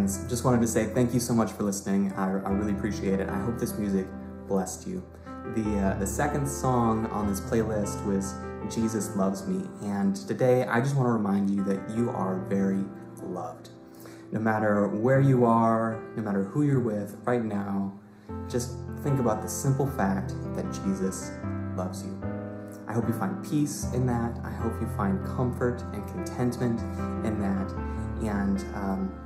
friends, just wanted to say thank you so much for listening. I, I really appreciate it. I hope this music blessed you. The, uh, the second song on this playlist was Jesus Loves Me, and today I just want to remind you that you are very loved. No matter where you are, no matter who you're with right now, just think about the simple fact that Jesus loves you. I hope you find peace in that. I hope you find comfort and contentment in that. And um,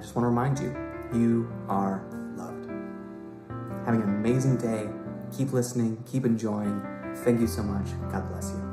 I just want to remind you, you are loved. Having an amazing day. Keep listening, keep enjoying. Thank you so much. God bless you.